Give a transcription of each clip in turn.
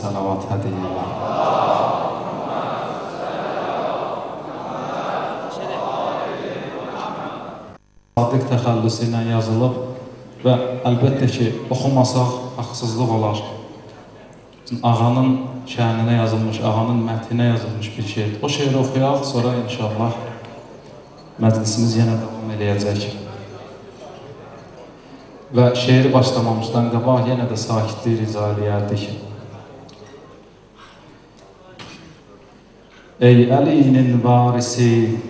salavat hədiyyə elə. Sadiq təxəllüsü ilə yazılıb və əlbəttə ki, oxumasaq haqsızlıq olar. Ağanın şəninə yazılmış, ağanın mətninə yazılmış bir şeydir. O şeiri oxuyaq, sonra inşallah məclisimiz yenə davam eləyəcək. Və şeiri başlamamışdan qabaq yenə də sakitlik rica eləyərdik. Ey Əlinin varisi,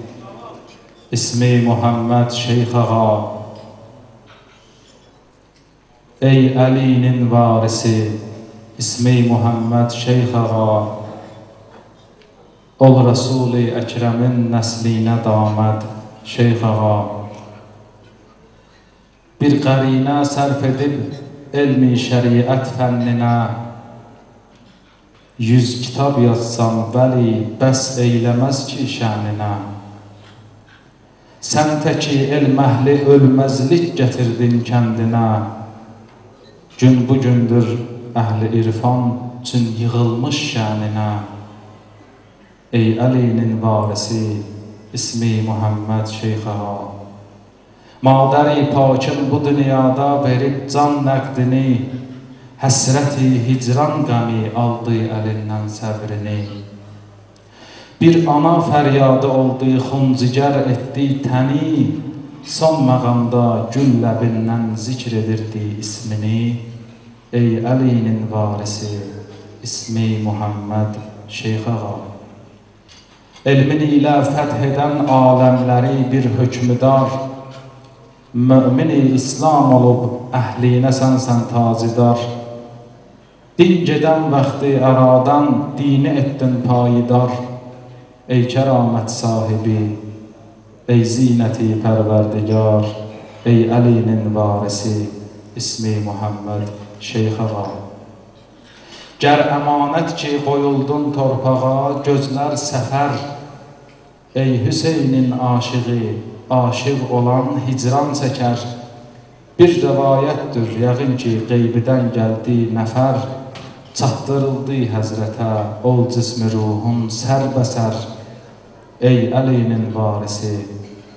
ismi Muhammed Şeyx Ağa, Ey Əlinin varisi, ismi Muhammed Şeyx Ağa, ol Rəsul-i Əkrəmin nəslinə daməd Şeyx Ağa. Bir qərinə sərf edib elmi şəriət fənninə, Yüz kitab yazsam vəli bəs eyləməz ki şəninə. Sən təki elməhli ölməzlik gətirdin kəndinə, Gün bu gündür əhli irfan üçün yığılmış şəninə. Ey Əlinin varisi, ismi Muhammed Şeyx Ağa. Madəri pakın bu dünyada verib can nəqdini, Həsrəti hicran qəmi aldı əlindən səbrini. Bir ana fəryadı oldu, xuncigər etdi təni, Son məqamda gül ləbindən zikr edirdi ismini. Ey Əlinin varisi, ismi Muhammed Şeyx Ağa. Elmin ilə fəth edən aləmləri bir hökmüdar, Mömin-i İslam olub əhlinə sənsən tacidar. Din gedən vaxtı əradan dini etdin payidar. Ey kəramət sahibi, ey zinəti pərverdigar, ey Əlinin varisi, ismi Muhammed Şeyx Ağa. Gər əmanət ki, qoyuldun torpağa, gözlər səfər, ey Hüseynin aşığı, aşıq olan hicran çəkər. Bir rəvayətdir, yəqin ki, qeybidən gəldi nəfər, çatdırıldı həzrətə, ol cismi ruhun sərbəsər. Ey Əlinin varisi,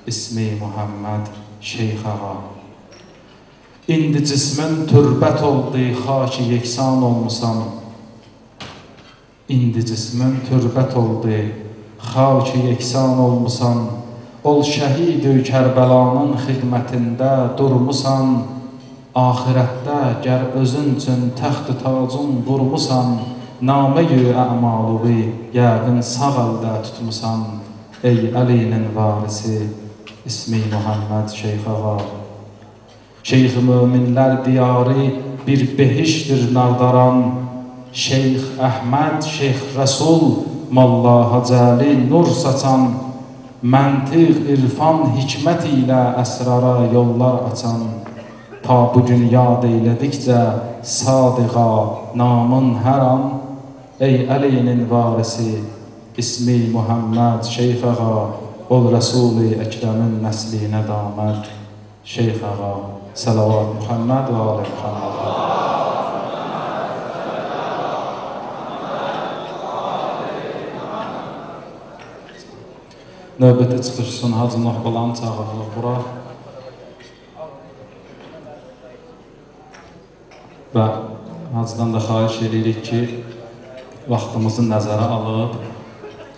ismi Muhammed Şeyx Ağa. İndi cismin türbət oldu, xaki yeksan olmusan. İndi cismin türbət oldu, xaki yeksan olmusan. Ol şəhid-ü Kərbəlanın xidmətində durmusan, Ahirətdə gər özün üçün təxt-i tacun vurmusan, Namə-yü əmalıvi yəqin sağ əldə tutmusan, Ey Əlinin varisi, ismi Muhammed Şeyx Ağa. Şeyx möminlər diyarı bir behişdir nardaran, Şeyx Əhməd, Şeyx Rəsul, Molla Hacəli nur saçan, Məntiq, irfan, hikmət ilə əsrara yollar açan, Ta bu gün yad eylədikcə sadiqa namın hər an, Ey Əlinin varisi, ismi Muhammed Şeyx Ağa, ol Rəsul-i Əkrəmin nəslinə daməd, Şeyx Ağa, salavat Muhammed və alə Muhammed. Növbəti çıxış üçün Hacı Nohbalanı çağırırıq bura. Və Hacıdan da xahiş edirik ki, vaxtımızı nəzərə alıb,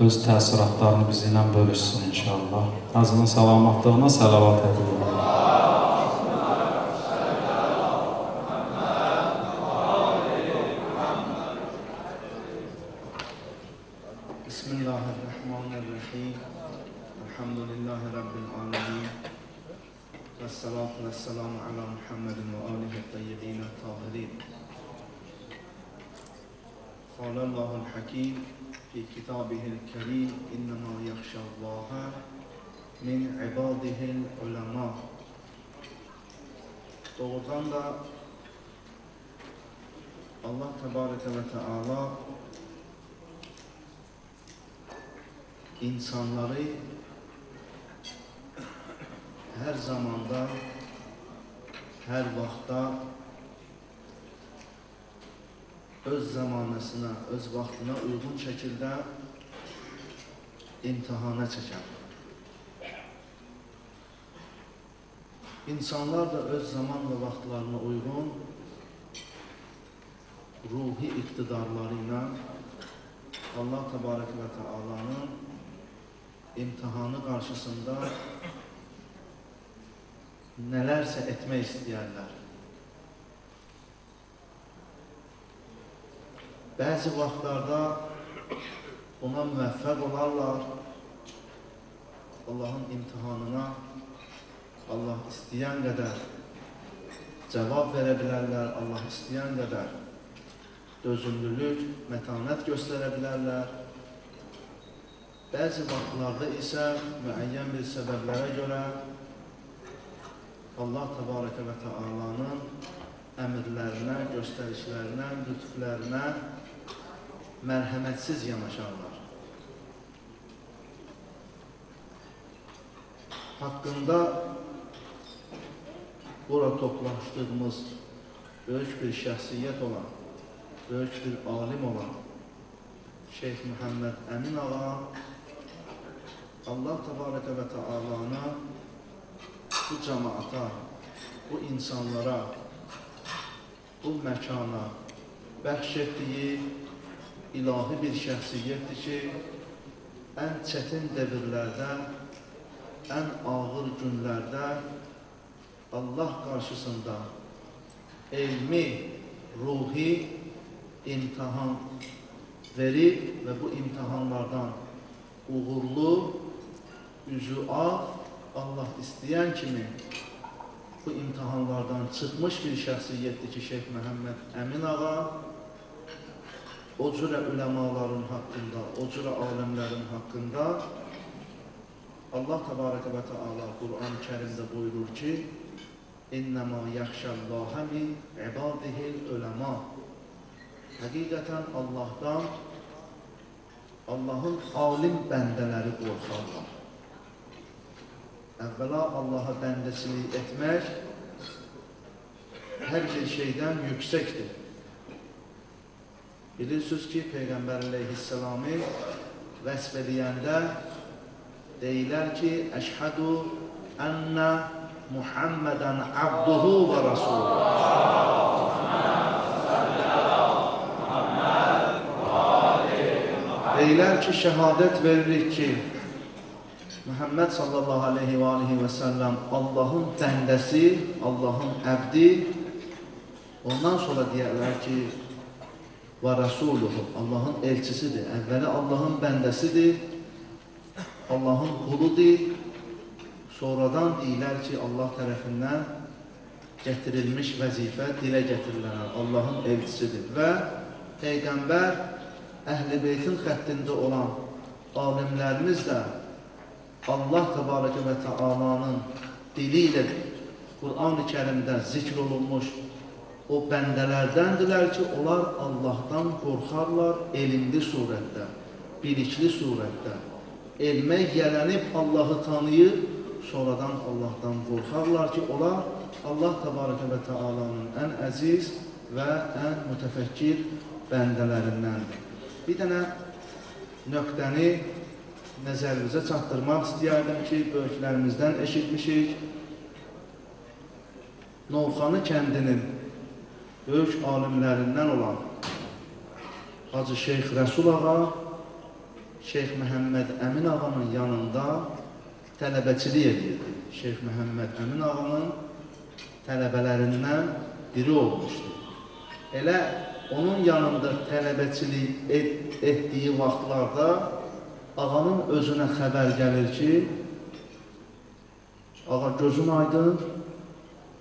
öz təəssüratlarını bizimlə bölüşsün inşallah. Hacının salamatlığına səlavat edirəm. Allah Tebareke ve Teala insanları her zamanda, her vaxtda öz zamanəsinə, öz vaxtına uyğun şəkildə imtihana çəkər. İnsanlar da öz zaman və vaxtlarına uyğun ruhi iqtidarları ilə Allah Təbarək və Teala'nın imtihanı qarşısında nələrsə etmək istəyərlər. Bəzi vaxtlarda buna müvəffəq olarlar. Allahın imtihanına Allah istəyən qədər cavab verə bilərlər, Allah istəyən qədər dözümlülük, mətanət göstərə bilərlər. Bəzi vaxtlarda isə müəyyən bir səbəblərə görə Allah Təbarəkə və Teala'nın əmrlərinə, göstərişlərinə, lütflərinə mərhəmətsiz yanaşarlar. Haqqında bura toplaşdığımız böyük bir şəxsiyyət olan, böyük bir alim olan Şeyx Muhammed Əmin ağa Allah Təbarəkə və Teala'na bu cəmaata, bu insanlara, bu məkana bəxş etdiyi ilahi bir şəxsiyyətdir ki, ən çətin devirlərdə, ən ağır günlərdə Allah qarşısında elmi, ruhi imtihan verib və bu imtihanlardan uğurlu, üzü ağ, Allah istəyən kimi bu imtihanlardan çıxmış bir şəxsiyyətdir ki, Şeyh Məhəmməd Əmin ağa o cürə üləmaların haqqında, o cürə aləmlərin haqqında Allah Təbarəkə və Teala Quran-ı Kərimdə buyurur ki, İnnəmə yaxşəllahə min ibadihil öləma Həqiqətən Allahdan Allahın alim bəndələri qorxarlar. Əvvəla Allaha bəndəçilik etmək hər bir şeydən yüksəkdir. Bilirsiniz ki, Peyğəmbər əleyhisselamı vəsf edəndə deyilər ki, Əşhədu ənnə Muhammədən abduhu və rasuluhu. Deyilər ki, şəhadət veririk ki, Muhammed sallallahu aleyhi və aleyhi və səlləm Allahın bəndəsi, Allahın əbdi, ondan sonra deyərlər ki, və Rasuluhu, Allahın elçisidir. Əvvəli Allahın bəndəsidir, Allahın quludur. Sonradan deyilər ki, Allah tərəfindən gətirilmiş vəzifə dilə gətirilən Allahın elçisidir. Və Peyğəmbər Əhl-i Beytin xəttində olan alimlərimiz də Allah Təbarəkə və Teala'nın dili ilə Qur'an-ı Kərimdə zikr olunmuş o bəndələrdəndirlər ki, onlar Allahdan qorxarlar elmli surətdə, bilikli surətdə. Elmə yələnib Allahı tanıyır, sonradan Allahdan qorxarlar ki, onlar Allah Təbarəkə və Teala'nın ən əziz və ən mütəfəkkir bəndələrindəndir. Bir dənə nöqtəni nəzərinizə çatdırmaq istəyərdim ki, böyüklərimizdən eşitmişik. Novxanı kəndinin böyük alimlərindən olan Hacı Şeyx Rəsul ağa, Şeyx Məhəmməd Əmin ağanın yanında tələbəçilik edirdi. Şeyx Məhəmməd Əmin ağanın tələbələrindən biri olmuşdu. Elə onun yanında tələbəçilik et, etdiyi vaxtlarda ağanın özünə xəbər gəlir ki, ağa gözün aydın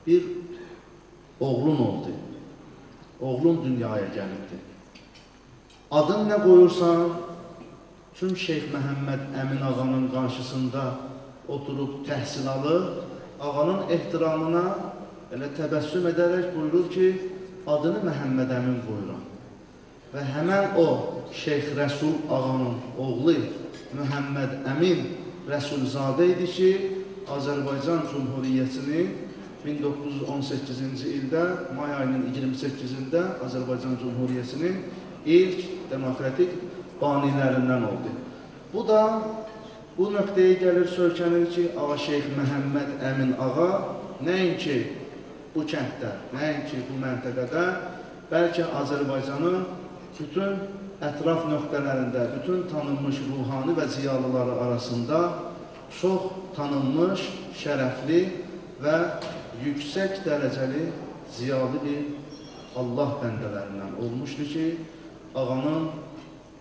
bir oğlun oldu. Oğlun dünyaya gəlibdi. Adın nə qoyursan, tüm Şeyx Məhəmməd Əmin ağanın qarşısında oturub təhsil alır, ağanın ehtiramına elə təbəssüm edərək buyurur ki, adını Məhəmməd Əmin qoyuram. Və həmən o Şeyx Rəsul ağanın oğlu Məhəmməd Əmin Rəsulzadə idi ki, Azərbaycan Cumhuriyyətinin 1918-ci ildə may ayının 28-də Azərbaycan Cümhuriyyətinin ilk demokratik banilərindən oldu. Bu da bu nöqtəyə gəlir söylənir ki, Ağa Şeyx Məhəmməd Əmin ağa nəinki bu kənddə, nəinki bu məntəqədə, bəlkə Azərbaycanın bütün ətraf nöqtələrində, bütün tanınmış ruhani və ziyalıları arasında çox tanınmış, şərəfli və yüksək dərəcəli ziyalı bir Allah bəndələrindən olmuşdu ki, ağanın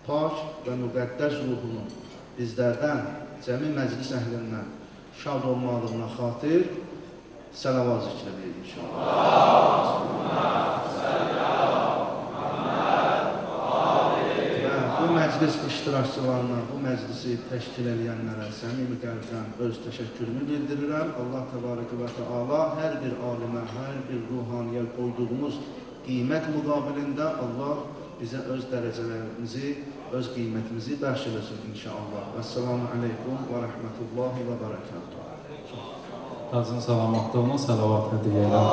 pak və müqəddəs ruhunu bizlərdən, cəmi məclis əhlindən şad olmalığına xatir sələvat zikr edirik inşallah. Bu məclis iştirakçılarına, bu məclisi təşkil edənlərə səmimi qəlbdən öz təşəkkürümü bildirirəm. Allah təbarəkə və təala hər bir alimə, hər bir ruhaniyə qoyduğumuz qiymət müqabilində Allah bizə öz dərəcələrimizi, öz qiymətimizi bəxş eləsin inşallah. Vəssalamu aleykum və rəhmətullahi və bərəkatuhu. Tacın salamatlığına salavat hədiyyə edirəm.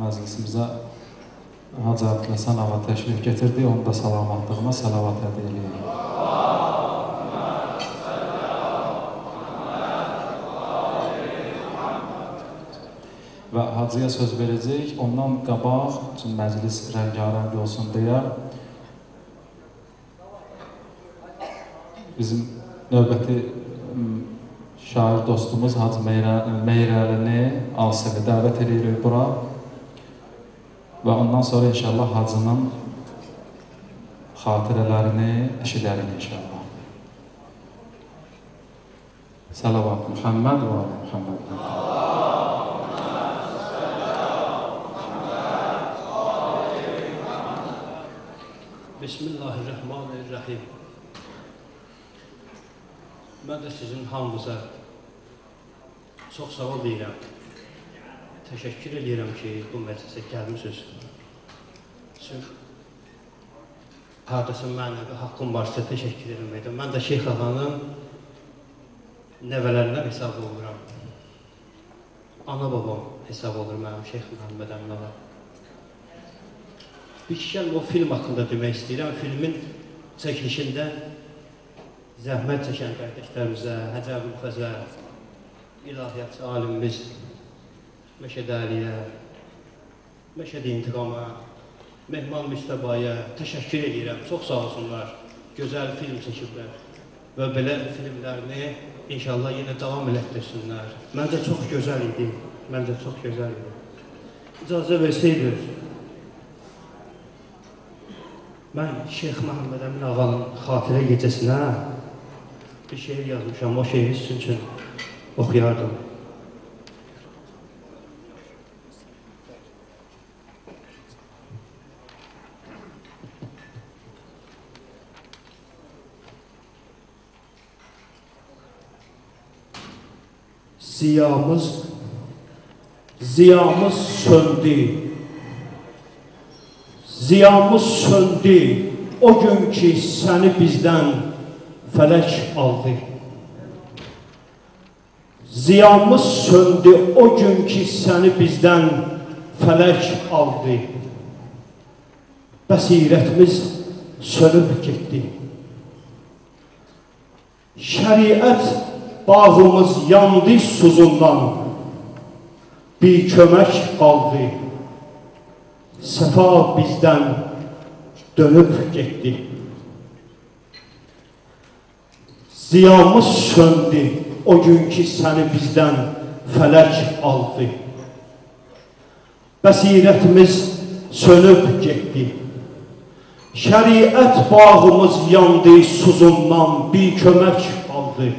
Məclisimizə Hacı Abdülhəsən ağa təşrif gətirdi, onu da salamatlığına salavat hədiyyə və hacıya söz verəcək. Ondan qabaq üçün məclis rəngarəng olsun deyə bizim növbəti şair dostumuz Hacı Meyrə- Meyrəlini Asifi dəvət edirik bura. Və ondan sonra inşallah hacının xatirələrini eşidərik inşallah. Salavat Muhammed və ali Muhammed. Bismillahirrahmanirrahim. Mən də sizin hamınıza çox sağ ol deyirəm. Təşəkkür edirəm ki, bu məclisə gəlmisiniz. Sırf hardasa mənəvi haqqım varsa təşəkkür etməkdə. Mən də Şeyx ağanın nəvələrindən hesab oluram. Ana babam hesab olur mənim Şeyx Məhəmməd Əmin ağa. Kəlmə o film haqqında demək istəyirəm. Filmin çəkilişində zəhmət çəkən qardaşlarımıza, Həcə Əbülfəzə, ilahiyyatçı alimimiz Məşəd Əliyə, Məşəd İntiqama, Mehman Müstəbaya təşəkkür edirəm. Çox sağ olsunlar. Gözəl film çəkiblər və belə filmlərini inşallah yenə davam elətdirsinlər. Məncə çox gözəl idi. Məncə çox gözəl idi. İcazə versəydiniz, Mən Şeyx Məhəmməd Əmin ağanın xatirə gecəsinə bir şeir yazmışam. O şeiri sizin üçün oxuyardım. Ziyamız, ziyamız söndü. Ziyamız söndü o gün ki səni bizdən fələk aldı. Ziyamız söndü o gün ki səni bizdən fələk aldı. Bəsirətimiz sönüb getdi. Şəriət bağımız yandı suzundan. Bir kömək qaldı. Səfa bizdən dönüb getdi. Ziyamız söndü o gün ki səni bizdən fələk aldı. Bəsirətimiz sönüb getdi. Şəriət bağımız yandı suzundan bir kömək aldı.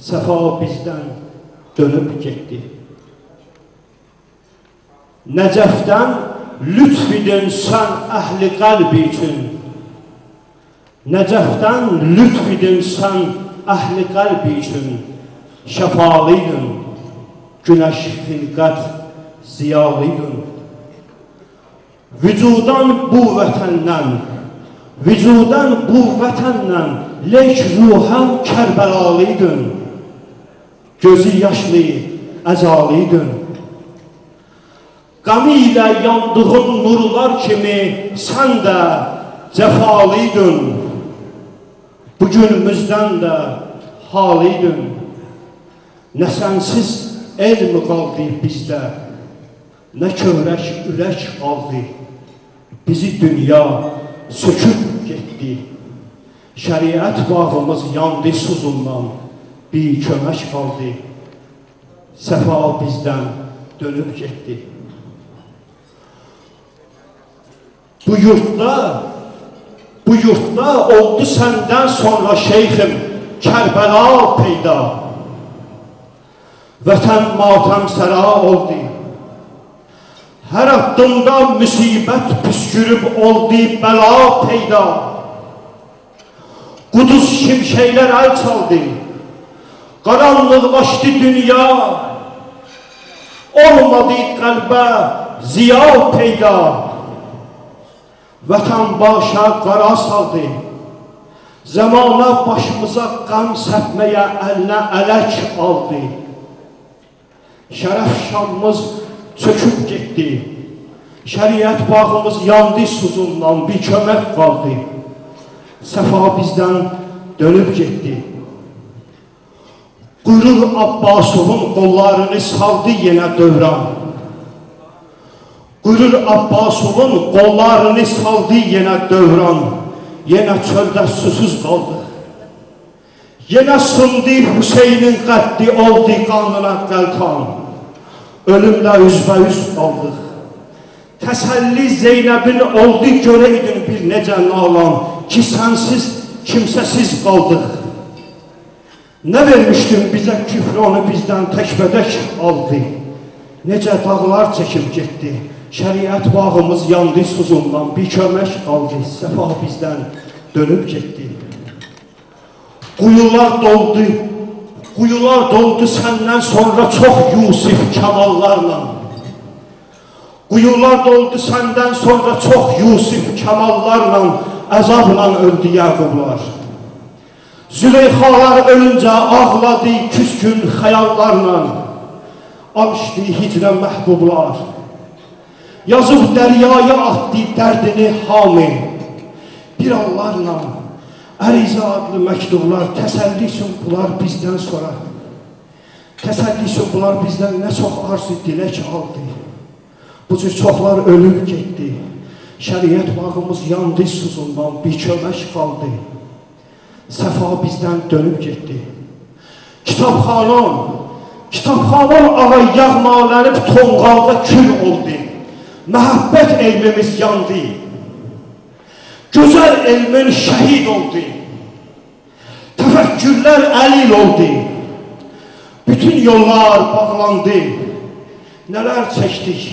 Səfa bizdən dönüb getdi. Nəcəfdən lütf edin sən əhli qəlbi üçün. Nəcəfdən lütf edin sən əhli qəlbi üçün. Şəfalıydın, günəş xilqət ziyalıydın. Vücudan bu vətəndən, vücudan bu vətəndən, leyk ruhan Kərbəlalıydın. Gözü yaşlı, əcalıydın. Qami ilə yandığın nurlar kimi sən də cəfalıydın. Bugünümüzdən də halıydın. Nə sənsiz elm qaldı bizdə, nə kövrək ürək qaldı. Bizi dünya söküb getdi. Şəriət bağımız yandı suzundan, bir kömək qaldı. Səfa bizdən dönüb getdi. Bu yurtda, bu yurtda oldu səndən sonra şeyxim Kərbəla peyda. Vətən matəm səra oldu. Hər addımda müsibət püskürüb oldu bəla peyda. Quduz şimşəklər əl çaldı. Qaranlıqlaşdı dünya. Olmadı qəlbə ziya peyda. Vətən başa qara saldı. Zamana başımıza qan səpməyə əlinə ələk aldı. Şərəf şanımız çöküb getdi. Şəriət bağımız yandı suzundan, bir kömək qaldı. Səfa bizdən dönüb getdi. Qürur Abbasovun qollarını saldı yenə dövran. Qürur Abbasovun qollarını saldı yenə dövran. Yenə çöldə susuz qaldıq. Yenə sındı Hüseynin qəddi oldu qanına qəltan. Ölümlə üzbəyüz qaldıq. Təsəlli Zeynəbin oldu görəydin bir necə nalan ki sənsiz kimsəsiz qaldıq. Nə vermişdin bizə küfrü onu bizdən təkbədək aldı. Necə dağlar çəkib getdi. Şəriət bağımız yandı suzundan, bir kömək qaldı, səfa bizdən dönüb getdi. Quyular doldu, quyular doldu səndən sonra çox Yusif Kəmallarla. Quyular doldu səndən sonra çox Yusif Kəmallarla, əzabla öldü Yaqublar. Züleyxalar ölüncə ağladı küskün xəyallarla, alışdı hicrə məhbublar. Yazıb dəryaya atdı dərdini hamı, bir anlarla, ərizə adlı məktublar, təsəlli üçün bunlar bizdən sonra. Təsəlli üçün bunlar bizdən nə çox arzu dilək aldı. Bu cür çoxlar ölüb getdi. Şəriət bağımız yandı suzundan, bir kömək qaldı. Səfa bizdən dönüb getdi. Kitabxanan, kitabxanan ağa yağmalənib tonqalda kül oldu. Məhəbbət elmimiz yandı. Gözəl elmin şəhid oldu. Təfəkkürlər əlil oldu. Bütün yollar bağlandı. Nələr çəkdik,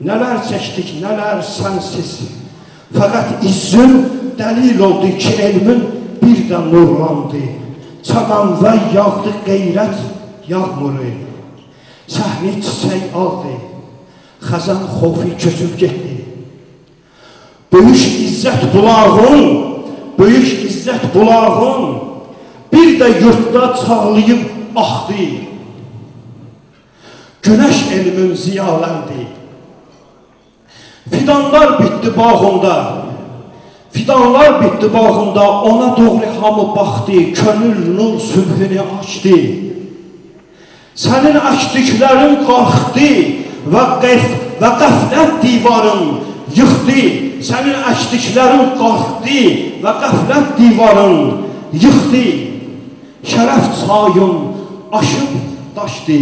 nələr çəkdik, nələr sənsiz. Fəqət izzün dəlil oldu ki, elmin bir də nurlandı. Çaman və yağdı qeyrət yağmuru. Səhni çiçək aldı. Xəzən xofi köçüb getdi. Böyük izzət bulağın, böyük izzət bulağın bir də yurtda çağlayıb axdı. Günəş elmin ziyaləndi. Fidanlar bitdi bağında. Fidanlar bitdi bağında, ona doğru hamı baxdı, könül nur sübhünü açdı. Sənin açdıkların qalxdı və qəf və qəflət divarın yıxdı. Sənin açdıkların qalxdı və qəflət divarın yıxdı. Şərəf çayın aşıb daşdı.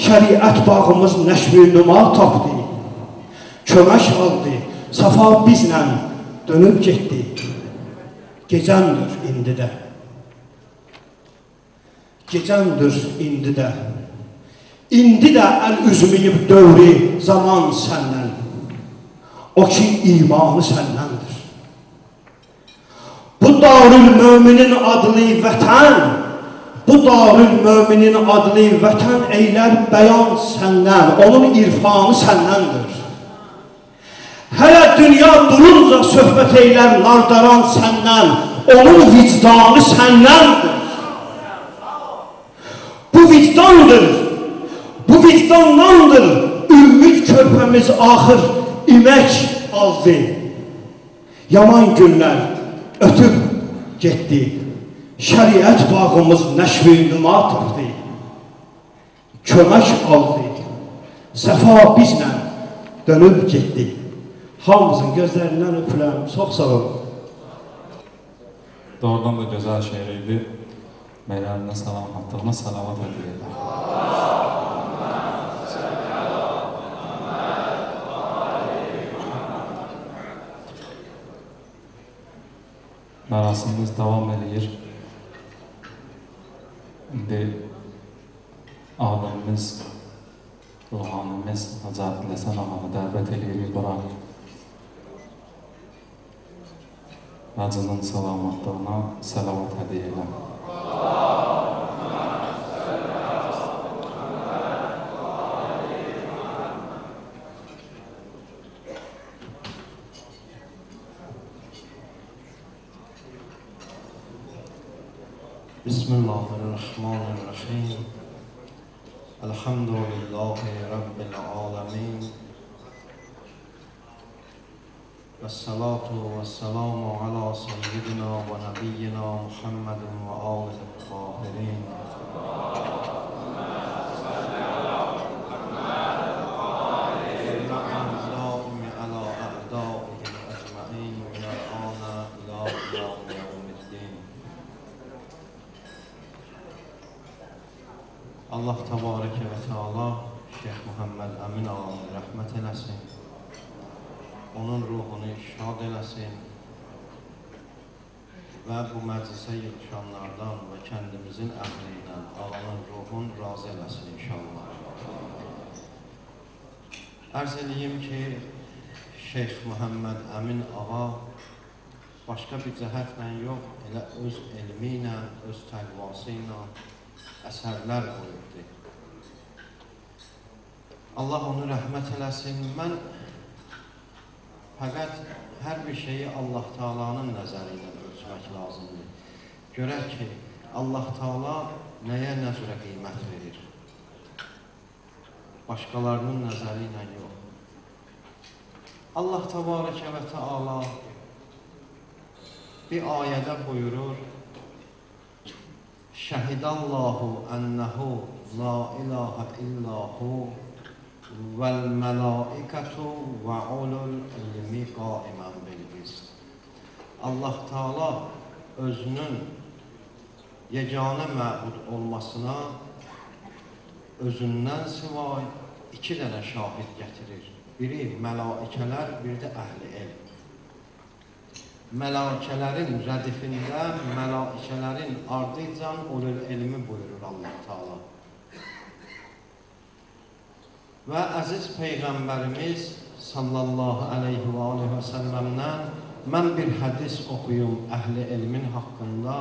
Şəriət bağımız nəşvi nüma tapdı. Kömək aldı, safa bizlə dönüb getdi. Gecəmdir indi də. Gecəmdir indi də. İndi də əl üzməyib dövrü zaman səndən. O ki, imanı səndəndir. Bu darül möminin adlı vətən, bu darül möminin adlı vətən eylər bəyan səndən, onun irfanı səndəndir. Hələ dünya durunca söhbət eylər nardaran səndən, onun vicdanı səndəndir. Bu vicdandır, bu vicdandandır. Ümid körpəmiz axır imək aldı. Yaman günlər ötüb getdi. Şəriət bağımız nəşvi nüma tapdı. Kömək aldı. Səfa bizlə dönüb getdi. Hamımızın gözlərindən öpürəm. Çox sağ olun. Doğrudan da gözəl şeir idi. Meylərinə salamatlığına salavat edirlər. Mərasimimiz davam edir. İndi alimimiz, ruhanimiz Hacı Abdüləsən ağanı dəvət edirik bura. Hacının salamatlığına salavat hədiyyə edirəm. بسم الله الرحمن الرحيم. الحمد لله رب العالمين. والصلاة والسلام على سيدنا ونبينا محمد وآله الطاهرين. Əhli ilə ağanın ruhun razı eləsin inşallah. Ərz edeyim ki, Şeyx Muhammed Əmin ağa başqa bir cəhətlə yox, elə öz elmi ilə, öz təqvası ilə əsərlər qoyubdur. Allah onu rəhmət eləsin. Mən fəqət hər bir şeyi Allah Taala'nın nəzəri ilə ölçmək lazımdır. Görək ki, Allah Taala nəyə nə cürə qiymət verir. Başqalarının nəzəri ilə yox. Allah Təbarəkə və Teala bir ayədə buyurur: Şəhidallahu ənəhu la ilahə illahu vəl mələikətu və ulul ilmi qaimən bil qist. Allah Taala özünün yeganə məbud olmasına özündən sivay iki dənə şahid gətirir. Biri mələikələr, biri də əhli elm. Mələikələrin rədifində mələikələrin ardıcan ulul elmi buyurur Allah Taala. Və əziz peyğəmbərimiz sallallahu əleyhi və alihi və səlləmdən mən bir hədis oxuyum əhli elmin haqqında.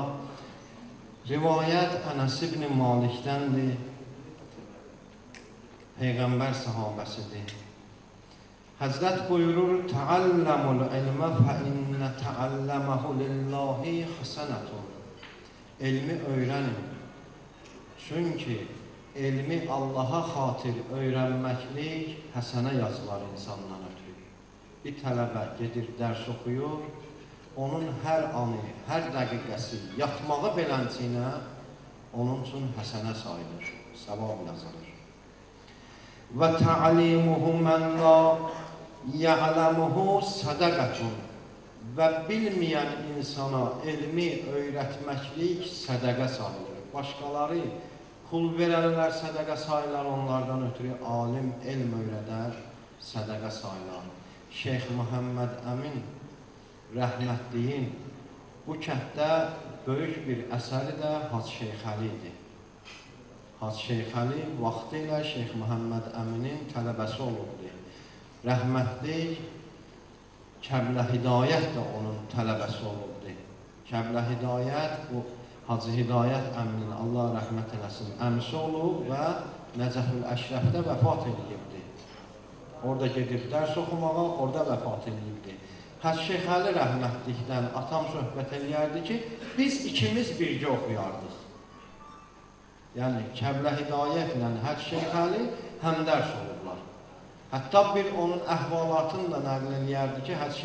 Rivayət Ənəs ibn Malikdəndir. Peyğəmbər sahabəsidir. Həzrət buyurur: "Təallamul ilmə fə innə təalləməhu lillahi hasanatun." Elmi öyrənin. Çünki elmi Allaha xatir öyrənməklik həsənə yazılar insandan ötürü. Bir tələbə gedir, dərs oxuyur, onun hər anı, hər dəqiqəsi, yatmağı belənçinə onun üçün həsənə sayılır, savab yazılır. Və ta'limuhu mən la ya'lamuhu sadaqatun və bilməyən insana elmi öyrətməklik sədaqə sayılır. Başqaları pul verərlər, sədaqə sayılar, onlardan ötürü alim elm öyrədər, sədaqə sayılar. Şeyx Muhammed Əmin rəhmətliyin bu kənddə böyük bir əsəri də Hac Şeyx Əli idi. Hac Şeyx Əli vaxtı ilə Şeyx Muhammed Əminin tələbəsi olurdu. Rəhmətlik Kəblə Hidayət də onun tələbəsi olurdu. Kəblə Hidayət bu Hacı Hidayət əminin Allah rəhmət eləsin əmisi olub və Nəcəfül Əşrəfdə vəfat edibdi. Orada gedib dərs oxumağa, orada vəfat edibdi. Həz Şeyx Əli rəhmətlikdən atam söhbət eləyərdi ki, biz ikimiz birgə oxuyardıq. Yəni Kəblə Hidayətlə Həz Şeyx Əli həmdərs olublar. Hətta bir onun əhvalatını da nəql eləyərdi ki, Həz